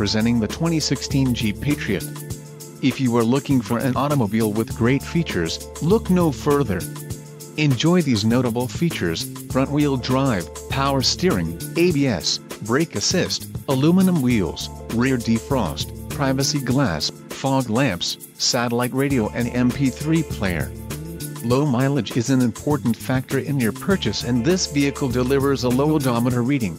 presenting the 2016 Jeep Patriot. If you are looking for an automobile with great features, look no further. Enjoy these notable features, front-wheel drive, power steering, ABS, brake assist, aluminum wheels, rear defrost, privacy glass, fog lamps, satellite radio and MP3 player. Low mileage is an important factor in your purchase and this vehicle delivers a low odometer reading.